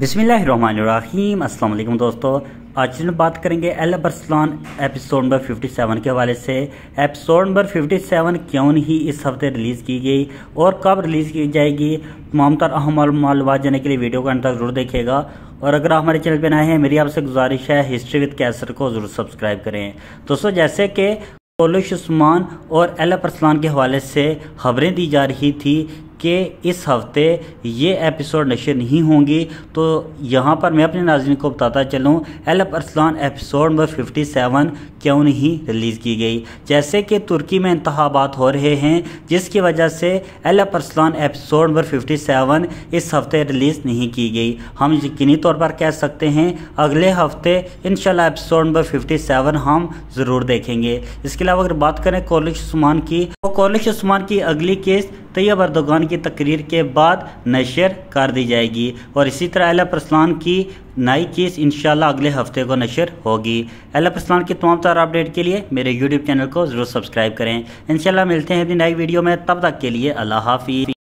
बिसमीम अल्लाम दोस्तों, आज हम बात करेंगे एल बरसलान एपिसोड नंबर 57 के हवाले से। एपिसोड नंबर 57 क्यों नहीं इस हफ़्ते रिलीज़ की गई और कब रिलीज़ की जाएगी तमाम तर अहम मालूम जाने के लिए वीडियो को अंत ज़रूर देखिएगा। और अगर आप हमारे चैनल पर नए हैं, मेरी आपसे गुजारिश है हिस्ट्री विद कैसर को ज़रूर सब्सक्राइब करें। दोस्तों, जैसे कि कोलिश उस्मान और एल परसलान के हवाले से खबरें दी जा रही थी कि इस हफ़्ते ये एपिसोड नशर नहीं होंगी। तो यहाँ पर मैं अपने नाजरन को बताता चलूँ एल अरसलान एपिसोड नंबर 57 क्यों नहीं रिलीज़ की गई? जैसे कि तुर्की में इंतबात हो रहे हैं, जिसकी वजह से एल अरसलान एपिसोड नंबर 57 इस हफ़्ते रिलीज़ नहीं की गई। हम यकीनी तौर पर कह सकते हैं, अगले हफ़्ते इन एपिसोड नंबर 57 हम ज़रूर देखेंगे। इसके अलावा अगर बात करें कॉलिश उस्मान की तो कॉलिश उस्मान की अगली केस तैयब अर्दोगान की तकरीर के बाद नशर कर दी जाएगी। और इसी तरह अला प्रसलान की नई केस इंशाल्लाह अगले हफ़्ते को नशर होगी। अला प्रसलान की तमाम तरह अपडेट के लिए मेरे यूट्यूब चैनल को ज़रूर सब्सक्राइब करें। इंशाल्लाह मिलते हैं अपनी नई वीडियो में। तब तक के लिए अल्लाह हाफिज़।